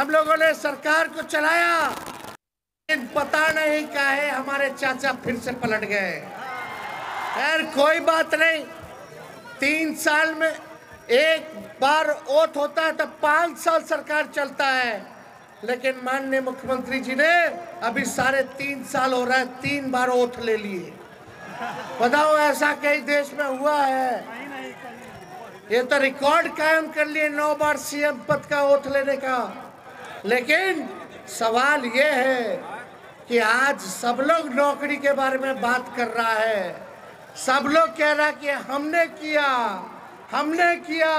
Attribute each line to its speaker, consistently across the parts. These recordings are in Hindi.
Speaker 1: हम लोगों ने सरकार को चलाया। लेकिन पता नहीं काहे हमारे चाचा फिर से पलट गए। खैर, कोई बात नहीं। तीन साल में एक बार ओथ होता है तो पाँच साल सरकार चलता है। लेकिन माननीय मुख्यमंत्री जी ने अभी साढ़े तीन साल हो रहा है, तीन बार ओथ ले लिए। बताओ, ऐसा कई देश में हुआ है। ये तो रिकॉर्ड कायम कर लिए, नौ बार सीएम पद का ओथ लेने का। लेकिन सवाल ये है कि आज सब लोग नौकरी के बारे में बात कर रहा है। सब लोग कह रहा कि हमने किया हमने किया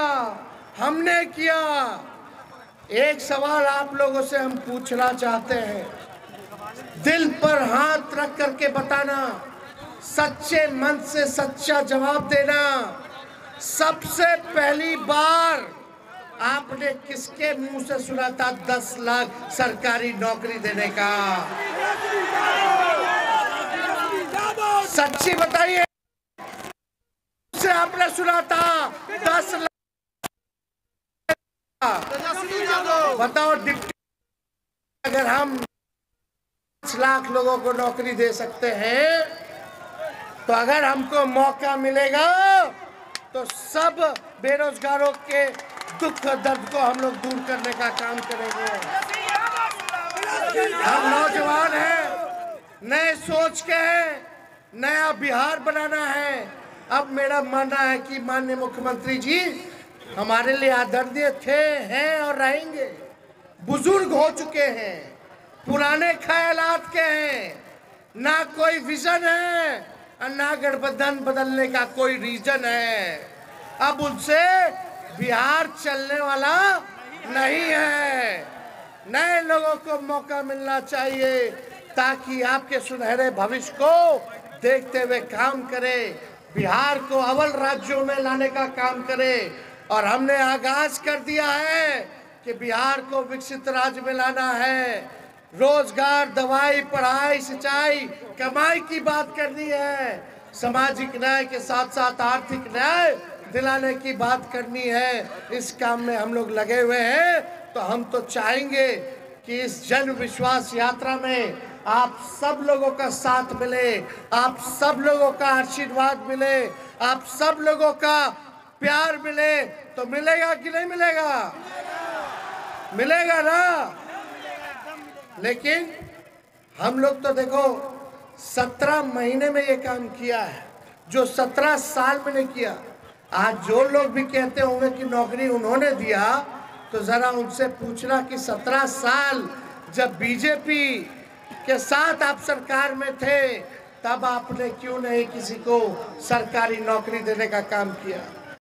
Speaker 1: हमने किया। एक सवाल आप लोगों से हम पूछना चाहते हैं। दिल पर हाथ रख करके बताना, सच्चे मन से सच्चा जवाब देना। सबसे पहली बार आपने किसके मुँह से सुना था दस लाख सरकारी नौकरी देने का? सच्ची बताइए। से आपने सुना था दस लाख बताओ, डिप्टी अगर हम पाँच लाख लोगों को नौकरी दे सकते हैं तो अगर हमको मौका मिलेगा तो सब बेरोजगारों के दुख दर्द को हम लोग दूर करने का काम करेंगे। हम नौजवान हैं, नए सोच के हैं, नया बिहार बनाना है। अब मेरा मानना है कि माननीय मुख्यमंत्री जी, हमारे लिए आदरणीय थे, हैं और रहेंगे। बुज़ुर्ग हो चुके हैं, पुराने ख्यालात के हैं। ना कोई विजन है, और ना गठबंधन बदलने का कोई रीजन है। अब उनसे बिहार चलने वाला नहीं है। नए लोगों को मौका मिलना चाहिए ताकि आपके सुनहरे भविष्य को देखते हुए काम करे। बिहार को अव्वल राज्यों में लाने का काम करे। और हमने आगाज़ कर दिया है कि बिहार को विकसित राज्य में लाना है। रोज़गार, दवाई, पढ़ाई, सिंचाई, कमाई की बात करनी है। सामाजिक न्याय के साथ साथ आर्थिक न्याय दिलाने की बात करनी है, इस काम में हम लोग लगे हुए हैं तो हम तो चाहेंगे कि इस जन विश्वास यात्रा में आप सब लोगों का साथ मिले, आप सब लोगों का आशीर्वाद मिले, आप सब लोगों का प्यार मिले तो मिलेगा कि नहीं मिलेगा? मिलेगा ना? लेकिन हम लोग तो देखो, सत्रह महीने में ये काम किया है, जो सत्रह साल में नहीं किया आज जो लोग भी कहते होंगे कि नौकरी उन्होंने दिया तो जरा उनसे पूछना कि सत्रह साल जब बीजेपी के साथ आप सरकार में थे, तब आपने क्यों नहीं किसी को सरकारी नौकरी देने का काम किया?